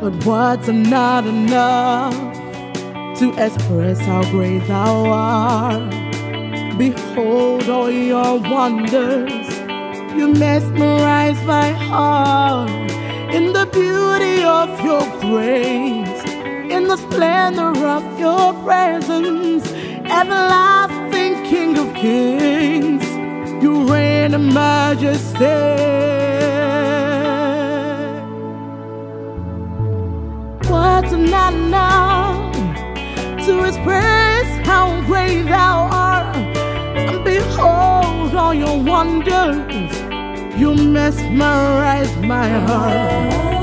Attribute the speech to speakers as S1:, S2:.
S1: but words are not enough to express how great thou art. Behold all your wonders, you mesmerize my heart in the beauty of your grace, in the splendor of your presence, everlasting King of Kings. You reign in majesty. Words are not enough to express how great thou art. And behold all your wonders, you mesmerize my heart.